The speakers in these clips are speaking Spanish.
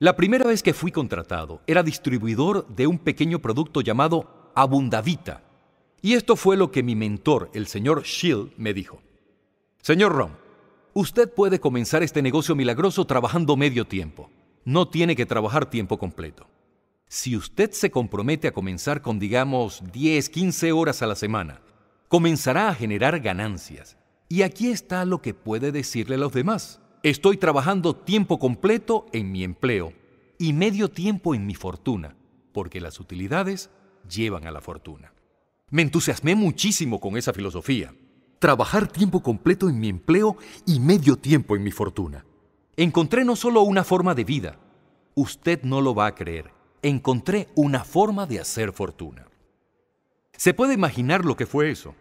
La primera vez que fui contratado era distribuidor de un pequeño producto llamado Abundavita. Y esto fue lo que mi mentor, el señor Shield, me dijo. Señor Rom, usted puede comenzar este negocio milagroso trabajando medio tiempo. No tiene que trabajar tiempo completo. Si usted se compromete a comenzar con, digamos, 10, 15 horas a la semana, comenzará a generar ganancias. Y aquí está lo que puede decirle a los demás. Estoy trabajando tiempo completo en mi empleo y medio tiempo en mi fortuna, porque las utilidades llevan a la fortuna. Me entusiasmé muchísimo con esa filosofía. Trabajar tiempo completo en mi empleo y medio tiempo en mi fortuna. Encontré no solo una forma de vida, usted no lo va a creer, encontré una forma de hacer fortuna. ¿Se puede imaginar lo que fue eso?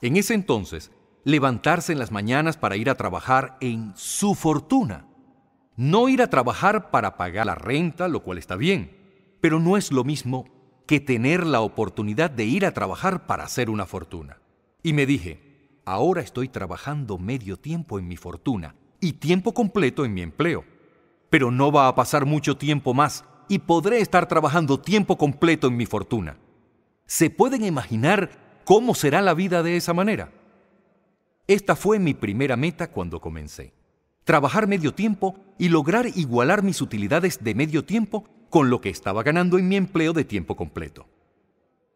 En ese entonces levantarse en las mañanas para ir a trabajar en su fortuna. No ir a trabajar para pagar la renta, lo cual está bien, pero no es lo mismo que tener la oportunidad de ir a trabajar para hacer una fortuna. Y me dije, ahora estoy trabajando medio tiempo en mi fortuna y tiempo completo en mi empleo. Pero no va a pasar mucho tiempo más y podré estar trabajando tiempo completo en mi fortuna. ¿Se pueden imaginar cómo será la vida de esa manera? Esta fue mi primera meta cuando comencé. Trabajar medio tiempo y lograr igualar mis utilidades de medio tiempo con lo que estaba ganando en mi empleo de tiempo completo.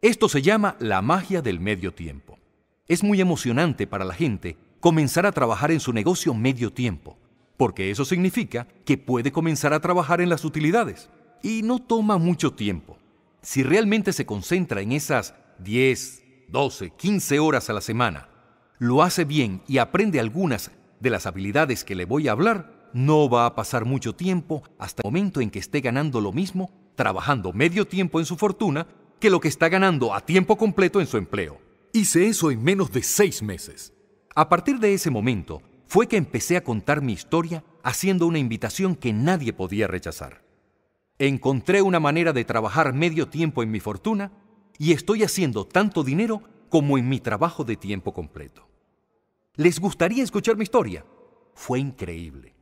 Esto se llama la magia del medio tiempo. Es muy emocionante para la gente comenzar a trabajar en su negocio medio tiempo, porque eso significa que puede comenzar a trabajar en las utilidades. Y no toma mucho tiempo. Si realmente se concentra en esas 10, 12, 15 horas a la semana lo hace bien y aprende algunas de las habilidades que le voy a hablar, no va a pasar mucho tiempo hasta el momento en que esté ganando lo mismo, trabajando medio tiempo en su fortuna, que lo que está ganando a tiempo completo en su empleo. Hice eso en menos de seis meses. A partir de ese momento, fue que empecé a contar mi historia haciendo una invitación que nadie podía rechazar. Encontré una manera de trabajar medio tiempo en mi fortuna y estoy haciendo tanto dinero como en mi trabajo de tiempo completo. ¿Les gustaría escuchar mi historia? Fue increíble.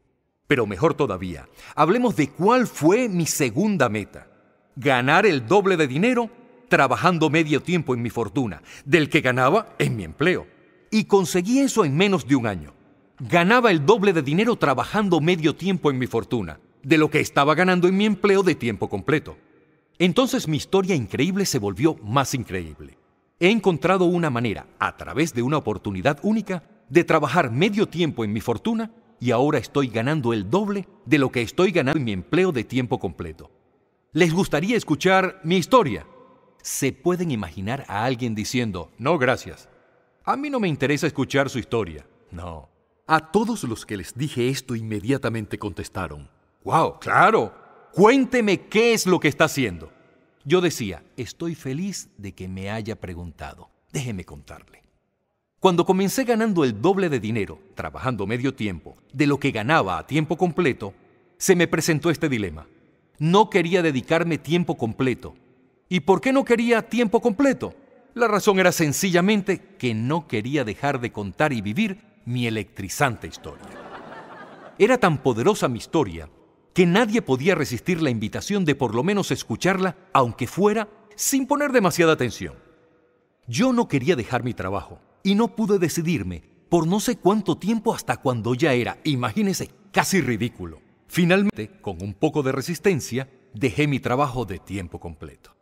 Pero mejor todavía, hablemos de cuál fue mi segunda meta. Ganar el doble de dinero trabajando medio tiempo en mi fortuna, del que ganaba en mi empleo. Y conseguí eso en menos de un año. Ganaba el doble de dinero trabajando medio tiempo en mi fortuna, de lo que estaba ganando en mi empleo de tiempo completo. Entonces mi historia increíble se volvió más increíble. He encontrado una manera, a través de una oportunidad única, de trabajar medio tiempo en mi fortuna y ahora estoy ganando el doble de lo que estoy ganando en mi empleo de tiempo completo. ¿Les gustaría escuchar mi historia? ¿Se pueden imaginar a alguien diciendo, no, gracias? A mí no me interesa escuchar su historia. No. A todos los que les dije esto inmediatamente contestaron, wow, claro, cuénteme qué es lo que está haciendo. Yo decía, estoy feliz de que me haya preguntado. Déjeme contarle. Cuando comencé ganando el doble de dinero, trabajando medio tiempo, de lo que ganaba a tiempo completo, se me presentó este dilema. No quería dedicarme tiempo completo. ¿Y por qué no quería tiempo completo? La razón era sencillamente que no quería dejar de contar y vivir mi electrizante historia. Era tan poderosa mi historia que nadie podía resistir la invitación de por lo menos escucharla, aunque fuera sin poner demasiada atención. Yo no quería dejar mi trabajo y no pude decidirme por no sé cuánto tiempo hasta cuando ya era, imagínese, casi ridículo. Finalmente, con un poco de resistencia, dejé mi trabajo de tiempo completo.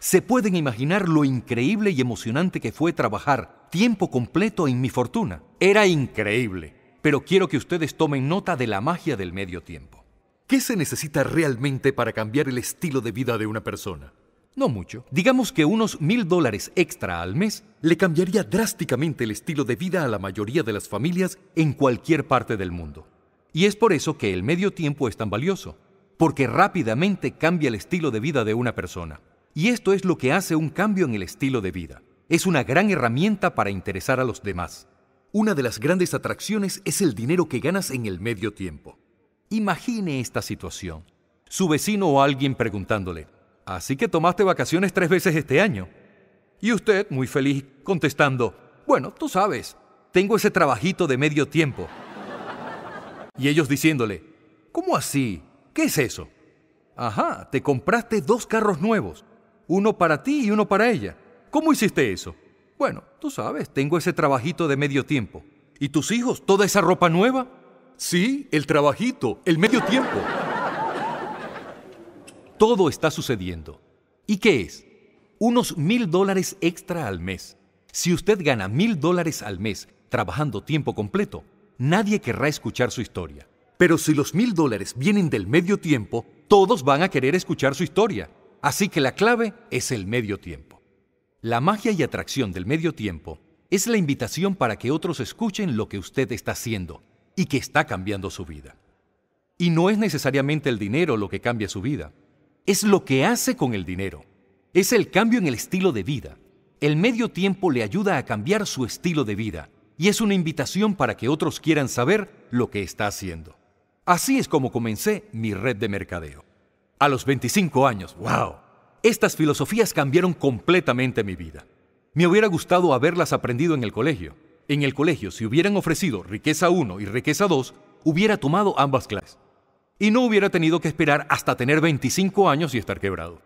¿Se pueden imaginar lo increíble y emocionante que fue trabajar tiempo completo en mi fortuna? Era increíble, pero quiero que ustedes tomen nota de la magia del medio tiempo. ¿Qué se necesita realmente para cambiar el estilo de vida de una persona? No mucho. Digamos que unos mil dólares extra al mes le cambiaría drásticamente el estilo de vida a la mayoría de las familias en cualquier parte del mundo. Y es por eso que el medio tiempo es tan valioso, porque rápidamente cambia el estilo de vida de una persona. Y esto es lo que hace un cambio en el estilo de vida. Es una gran herramienta para interesar a los demás. Una de las grandes atracciones es el dinero que ganas en el medio tiempo. Imagine esta situación. Su vecino o alguien preguntándole, Así que tomaste vacaciones tres veces este año. Y usted, muy feliz, contestando, bueno, tú sabes, tengo ese trabajito de medio tiempo. Y ellos diciéndole, ¿Cómo así? ¿Qué es eso? Ajá, te compraste dos carros nuevos, uno para ti y uno para ella. ¿Cómo hiciste eso? Bueno, tú sabes, tengo ese trabajito de medio tiempo. ¿Y tus hijos? ¿Toda esa ropa nueva? Sí, el trabajito, el medio tiempo. Todo está sucediendo. ¿Y qué es? Unos mil dólares extra al mes. Si usted gana mil dólares al mes trabajando tiempo completo, nadie querrá escuchar su historia. Pero si los mil dólares vienen del medio tiempo, todos van a querer escuchar su historia. Así que la clave es el medio tiempo. La magia y atracción del medio tiempo es la invitación para que otros escuchen lo que usted está haciendo y que está cambiando su vida. Y no es necesariamente el dinero lo que cambia su vida, es lo que hace con el dinero. Es el cambio en el estilo de vida. El medio tiempo le ayuda a cambiar su estilo de vida y es una invitación para que otros quieran saber lo que está haciendo. Así es como comencé mi red de mercadeo. A los 25 años, wow, estas filosofías cambiaron completamente mi vida. Me hubiera gustado haberlas aprendido en el colegio. En el colegio, si hubieran ofrecido riqueza 1 y riqueza 2, hubiera tomado ambas clases. Y no hubiera tenido que esperar hasta tener 25 años y estar quebrado.